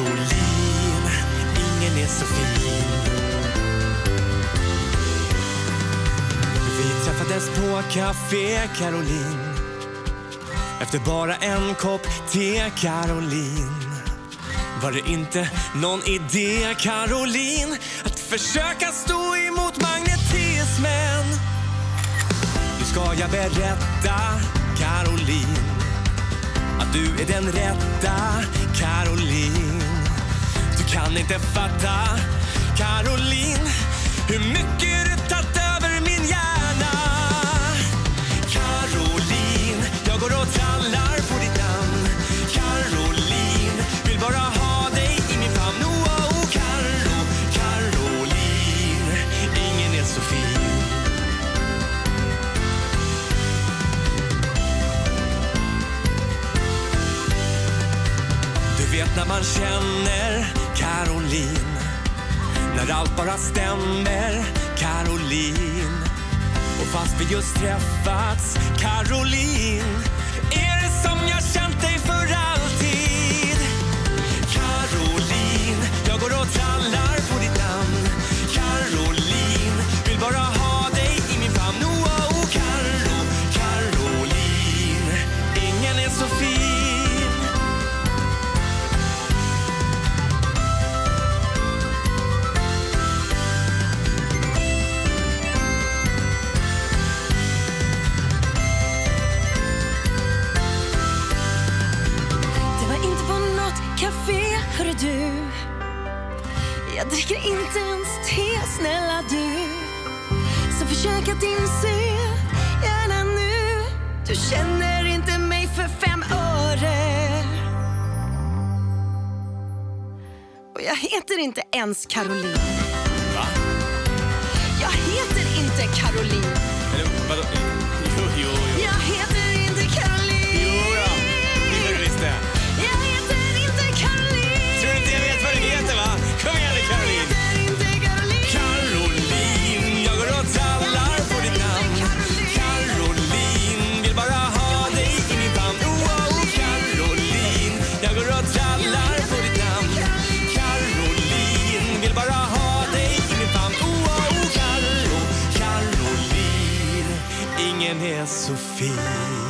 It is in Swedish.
Caroline, ingen är så fin. Vi träffades på Café Caroline efter bara en kopp te, Caroline var det inte någon idé, Caroline att försöka stå emot magnetismen? Nu ska jag berätta, Caroline du är den rätta, Caroline. Du kan inte fatta, vet när man känner Caroline. När allt bara stämmer Caroline. Och fast vi just träffats Caroline. Jag dricker inte ens te, snälla du. Så försök att inse, gärna nu. Du känner inte mig för fem öre. Och jag heter inte ens Caroline. Va? Jag heter inte Caroline. Eller vadå? Jo, jo, Sehen ist zu viel.